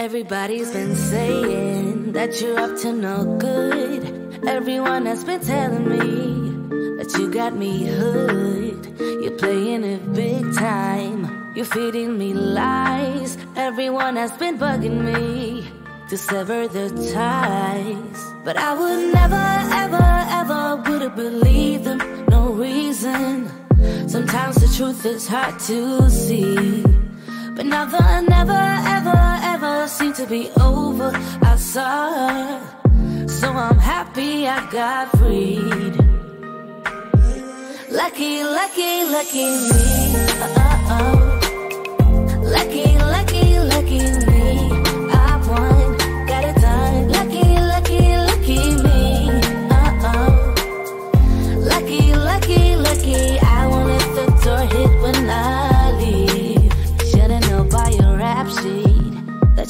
Everybody's been saying that you're up to no good. Everyone has been telling me that you got me hood. You're playing it big time. You're feeding me lies. Everyone has been bugging me to sever the ties. But I would never, ever, ever would have believed them. No reason. Sometimes the truth is hard to see. But never, never, ever, ever seem to be over. I saw her, so I'm happy I got freed. Lucky, lucky, lucky me. Uh oh.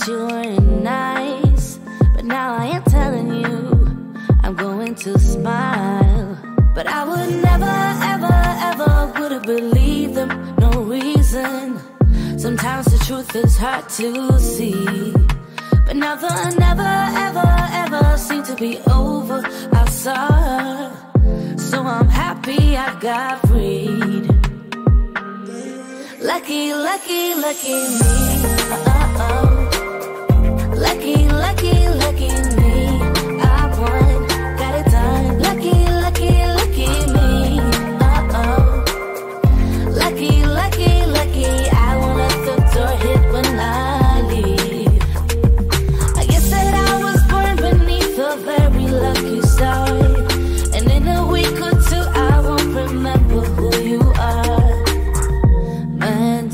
You weren't nice. But now I am telling you, I'm going to smile. But I would never, ever, ever would have believed them. No reason. Sometimes the truth is hard to see. But never, never, ever, ever seem to be over. I saw her, so I'm happy I got freed. Lucky, lucky, lucky me. Uh oh.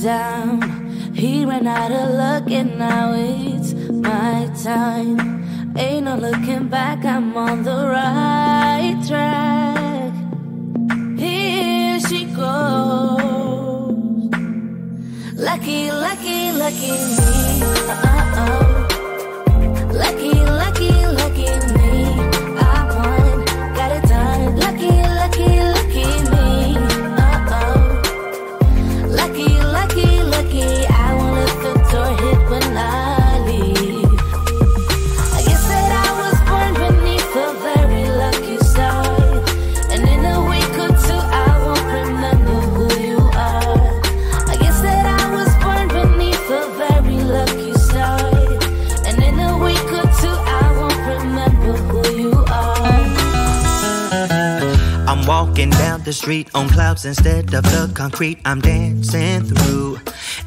Down, he ran out of luck, and now it's time. Ain't no looking back, I'm on the right track. Here she goes. Lucky, lucky, lucky me. Uh-oh. Walking down the street on clouds instead of the concrete I'm dancing through.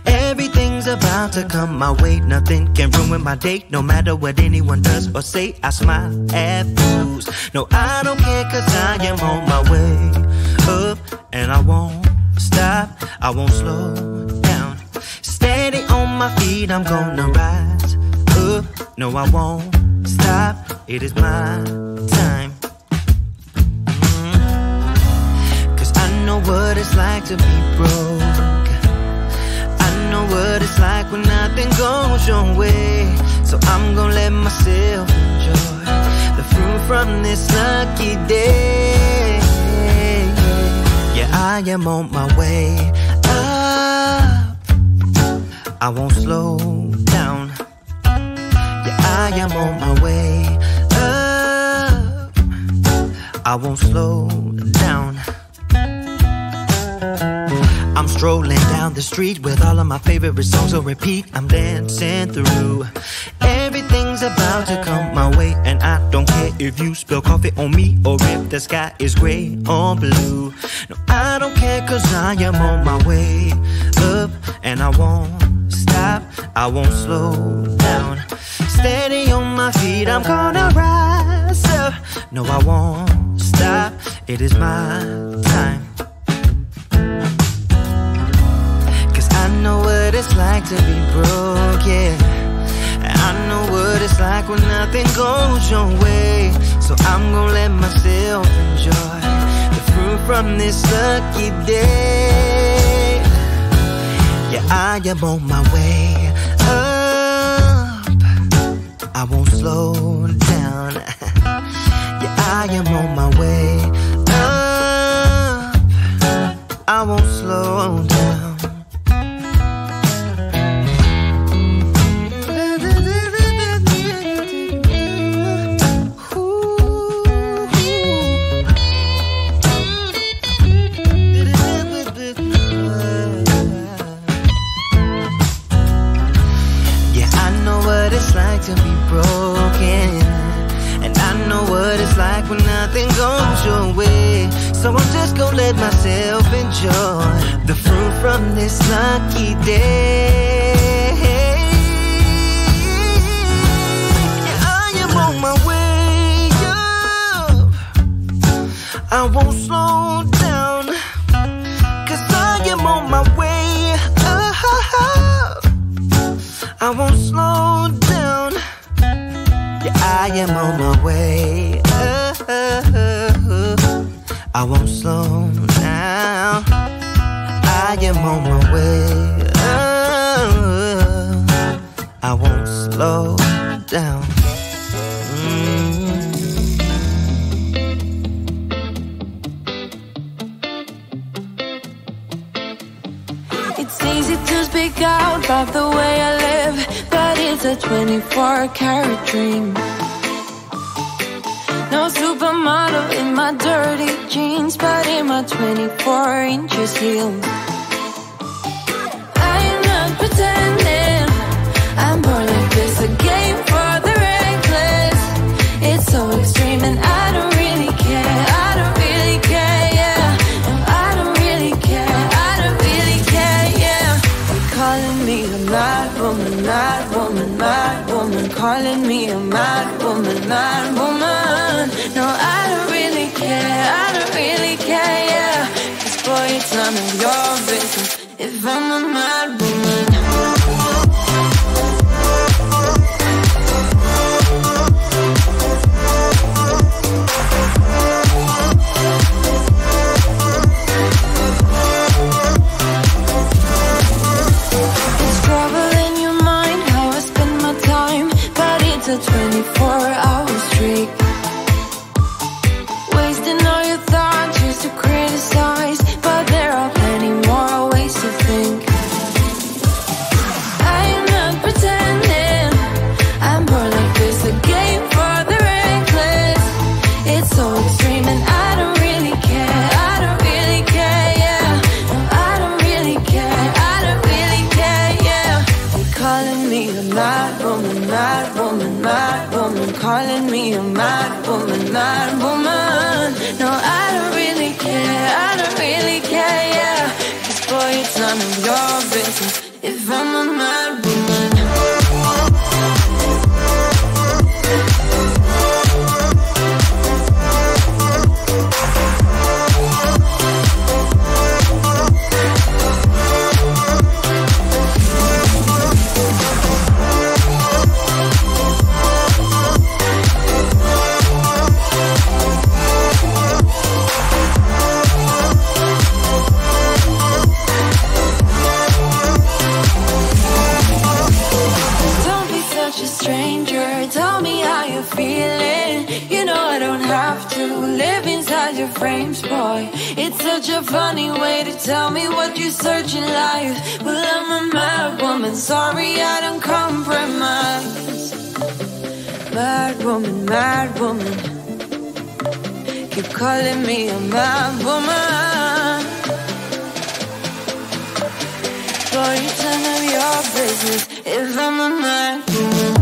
Everything's about to come my way, nothing can ruin my day. No matter what anyone does or say, I smile at fools. No, I don't care cause I am on my way up and I won't stop, I won't slow down. Steady on my feet, I'm gonna rise up. No, I won't stop, it is my time. What it's like to be broke. I know what it's like when nothing goes your way. So I'm gonna let myself enjoy the fruit from this lucky day. Yeah, I am on my way up. I won't slow down. Yeah, I am on my way up. I won't slow down. I'm strolling down the street with all of my favorite songs on repeat. I'm dancing through. Everything's about to come my way, and I don't care if you spill coffee on me or if the sky is gray or blue. No, I don't care, cause I am on my way up, and I won't stop, I won't slow down. Steady on my feet, I'm gonna rise up. No, I won't stop, it is my time. Like to be broke, yeah. I know what it's like when nothing goes your way. So I'm gonna let myself enjoy the fruit from this lucky day. Yeah, I am on my way let myself enjoy the fruit from this lucky day. I am on my way up. I won't slow down. Cause I am on my way up. I won't slow down. Yeah, I am on my way on my way up. I won't slow down. Mm. It's easy to speak out about the way I live, but it's a 24 karat dream. No supermodel in my dirty jeans, but in my 24 inches heels. Calling me a mad woman, mad woman. No, I don't really care. I don't really care, yeah. Cause boy, it's none of your business if I'm a mad woman. But none of your business if I'm a mad such a stranger. Tell me how you're feeling. You know I don't have to live inside your frames, boy. It's such a funny way to tell me what you search in life. Well, I'm a mad woman. Sorry, I don't compromise. Mad woman, mad woman. Keep calling me a mad woman. Boy, it's none of your business if I'm a woman.